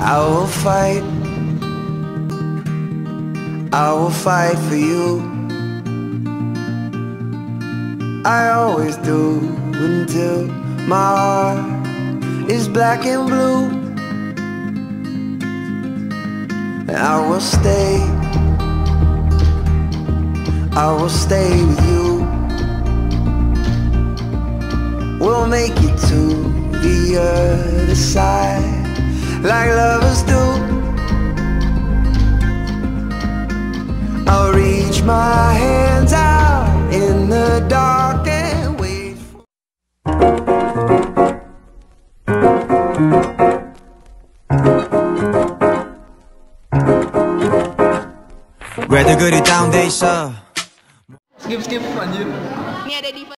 I will fight. I will fight for you. I always do until my heart is black and blue. I will stay. I will stay with you. We'll make it to the other side like lovers do. I'll reach my hands out in the dark and wait for. Where the it town they saw. Skip, skip, anjir. Ini ada di